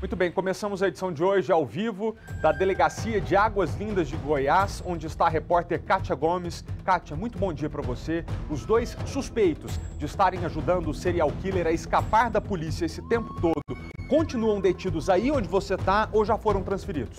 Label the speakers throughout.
Speaker 1: Muito bem, começamos a edição de hoje ao vivo da Delegacia de Águas Lindas de Goiás, onde está a repórter Kátia Gomes. Kátia, muito bom dia para você. Os dois suspeitos de estarem ajudando o serial killer a escapar da polícia esse tempo todo continuam detidos aí onde você está ou já foram transferidos?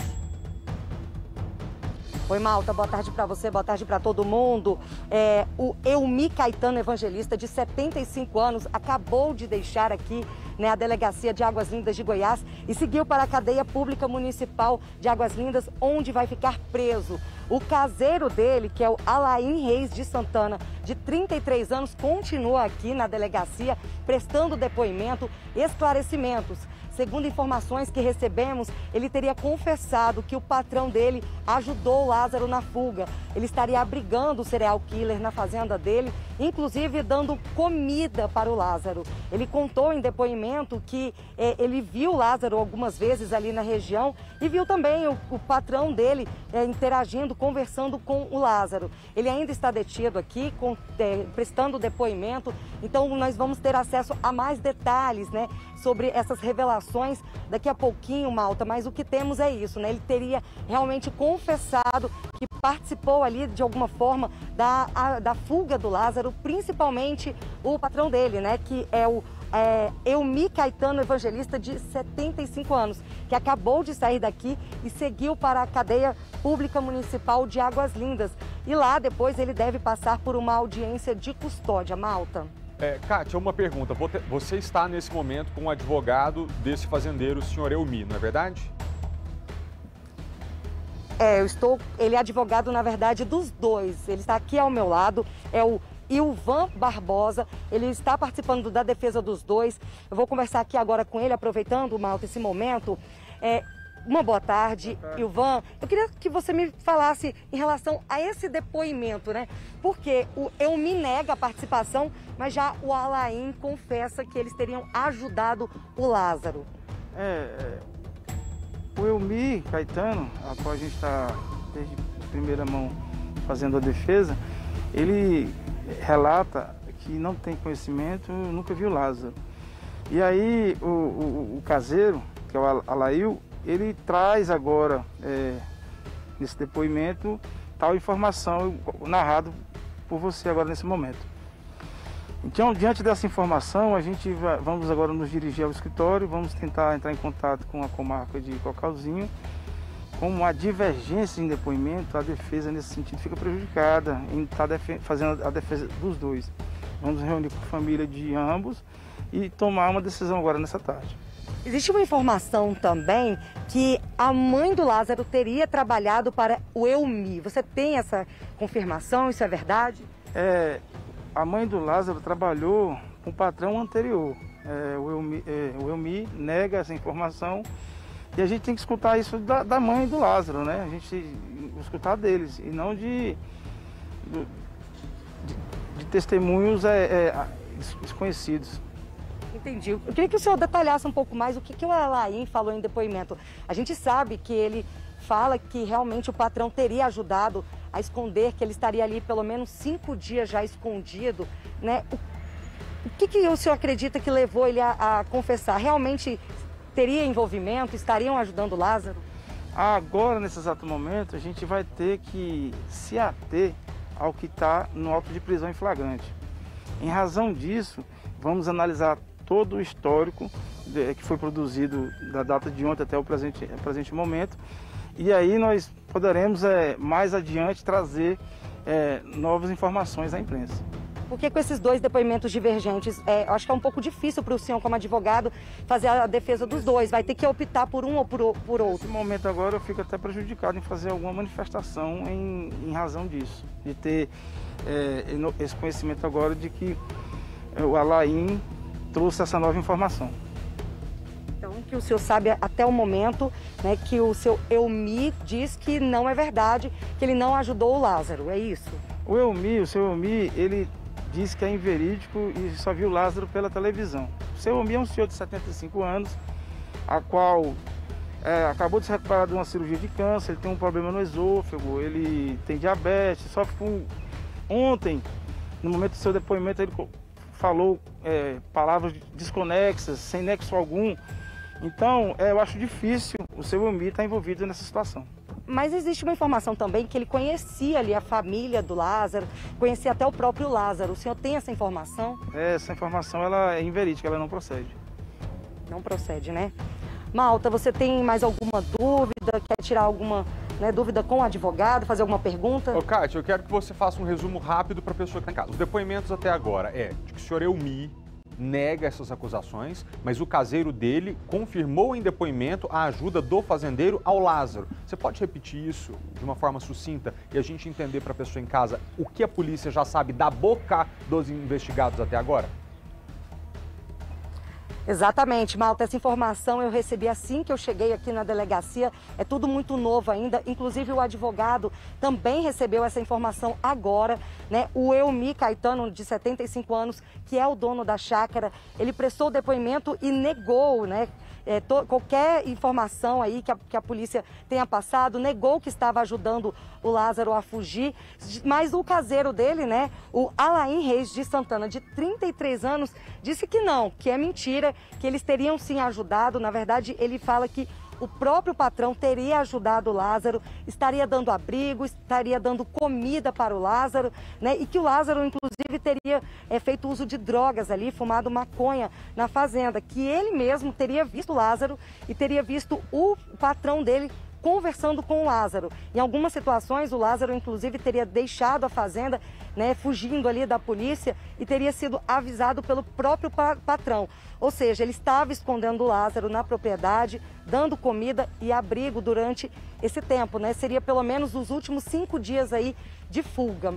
Speaker 2: Oi, Malta, boa tarde para você, boa tarde para todo mundo. É, o Elmi Caetano Evangelista, de 75 anos, acabou de deixar aqui né, Delegacia de Águas Lindas de Goiás e seguiu para a cadeia pública municipal de Águas Lindas, onde vai ficar preso. O caseiro dele, que é o Alain Reis de Santana, de 33 anos, continua aqui na delegacia prestando depoimento, esclarecimentos. Segundo informações que recebemos, ele teria confessado que o patrão dele ajudou o Lázaro na fuga. Ele estaria abrigando o serial killer na fazenda dele, inclusive dando comida para o Lázaro. Ele contou em depoimento que eh, ele viu Lázaro algumas vezes ali na região e viu também o, o patrão dele eh, interagindo, conversando com o Lázaro. Ele ainda está detido aqui, com, eh, prestando depoimento, então nós vamos ter acesso a mais detalhes, né? sobre essas revelações daqui a pouquinho, Malta, mas o que temos é isso, né? Ele teria realmente confessado que participou ali de alguma forma da, a, da fuga do Lázaro, principalmente o patrão dele, né? Que é o é, Elmi Caetano Evangelista, de 75 anos, que acabou de sair daqui e seguiu para a cadeia pública municipal de Águas Lindas. E lá depois ele deve passar por uma audiência de custódia, Malta.
Speaker 1: É, Kátia, uma pergunta. Você está nesse momento com o um advogado desse fazendeiro, o senhor Elmi, não é verdade?
Speaker 2: É, eu estou. Ele é advogado, na verdade, dos dois. Ele está aqui ao meu lado. É o Ilvan Barbosa. Ele está participando da defesa dos dois. Eu vou conversar aqui agora com ele, aproveitando, Malta, esse momento. É, uma boa tarde, boa tarde, Ivan. Eu queria que você me falasse em relação a esse depoimento, né? Porque o eu me nega a participação, mas já o Alain confessa que eles teriam ajudado o Lázaro.
Speaker 3: É, é o Elmi Caetano, a qual a gente está desde primeira mão fazendo a defesa, ele relata que não tem conhecimento, nunca viu Lázaro. E aí o, o, o caseiro, que é o Alail, ele traz agora, é, nesse depoimento, tal informação narrado por você agora nesse momento. Então, diante dessa informação, a gente vai, vamos agora nos dirigir ao escritório, vamos tentar entrar em contato com a comarca de Cocalzinho. Com uma divergência em depoimento, a defesa nesse sentido fica prejudicada em estar tá fazendo a defesa dos dois. Vamos reunir com a família de ambos e tomar uma decisão agora nessa tarde.
Speaker 2: Existe uma informação também que a mãe do Lázaro teria trabalhado para o Elmi. Você tem essa confirmação? Isso é verdade?
Speaker 3: É, a mãe do Lázaro trabalhou com o patrão anterior. É, o, Elmi, é, o Elmi nega essa informação e a gente tem que escutar isso da, da mãe do Lázaro, né? A gente escutar deles e não de, de, de testemunhos é, é, desconhecidos.
Speaker 2: Entendi. Eu queria que o senhor detalhasse um pouco mais o que, que o Alain falou em depoimento. A gente sabe que ele fala que realmente o patrão teria ajudado a esconder, que ele estaria ali pelo menos cinco dias já escondido, né? O, que, que o senhor acredita que levou ele a, a confessar? Realmente teria envolvimento? Estariam ajudando Lázaro?
Speaker 3: Agora, nesse exato momento, a gente vai ter que se ater ao que está no auto de prisão em flagrante. Em razão disso, vamos analisar todo o histórico de, que foi produzido da data de ontem até o presente, presente momento. E aí nós poderemos é, mais adiante trazer é, novas informações à imprensa.
Speaker 2: Porque com esses dois depoimentos divergentes, é, acho que é um pouco difícil para o senhor, como advogado, fazer a defesa dos dois. Vai ter que optar por um ou por, por outro.
Speaker 3: Nesse momento agora eu fico até prejudicado em fazer alguma manifestação em, em razão disso. De ter é, esse conhecimento agora de que é, o Alain trouxe essa nova informação.
Speaker 2: Então, que o senhor sabe até o momento, né, que o seu Elmi diz que não é verdade, que ele não ajudou o Lázaro, é isso?
Speaker 3: O Elmi, o seu Elmi, ele diz que é inverídico e só viu Lázaro pela televisão. O seu Elmi é um senhor de 75 anos, a qual é, acabou de se recuperar de uma cirurgia de câncer, ele tem um problema no esôfago, ele tem diabetes, sofre com... Ontem, no momento do seu depoimento, ele falou é, palavras desconexas, sem nexo algum, Então, é, eu acho difícil o seu Elmi estar envolvido nessa situação.
Speaker 2: Mas existe uma informação também que ele conhecia ali a família do Lázaro, conhecia até o próprio Lázaro. O senhor tem essa informação?
Speaker 3: Essa informação ela é inverídica, ela não procede.
Speaker 2: Não procede, né? Malta, você tem mais alguma dúvida? Quer tirar alguma né, dúvida com o advogado, fazer alguma pergunta?
Speaker 1: Ô, Kátia, eu quero que você faça um resumo rápido para a pessoa que está em casa. Os depoimentos até agora é de que o senhor Elmi nega essas acusações, mas o caseiro dele confirmou em depoimento a ajuda do fazendeiro ao Lázaro. Você pode repetir isso de uma forma sucinta e a gente entender para a pessoa em casa o que a polícia já sabe da boca dos investigados até agora?
Speaker 2: Exatamente, Malta. Essa informação eu recebi assim que eu cheguei aqui na delegacia. É tudo muito novo ainda. Inclusive, o advogado também recebeu essa informação agora. Né? O Elmi Caetano, de 75 anos, que é o dono da chácara, ele prestou depoimento e negou, né? É, to, qualquer informação aí que a, que a polícia tenha passado, negou que estava ajudando o Lázaro a fugir, mas o caseiro dele, né, o Alain Reis de Santana, de 33 anos, disse que não, que é mentira, que eles teriam sim ajudado. Na verdade, ele fala que o próprio patrão teria ajudado o Lázaro, estaria dando abrigo, estaria dando comida para o Lázaro, né? E que o Lázaro, inclusive, teria é, feito uso de drogas ali, fumado maconha na fazenda, que ele mesmo teria visto o Lázaro e teria visto o patrão dele conversando com o Lázaro. Em algumas situações, o Lázaro, inclusive, teria deixado a fazenda, né, fugindo ali da polícia e teria sido avisado pelo próprio patrão. Ou seja, ele estava escondendo o Lázaro na propriedade, dando comida e abrigo durante esse tempo, né? Seria pelo menos os últimos cinco dias aí de fuga.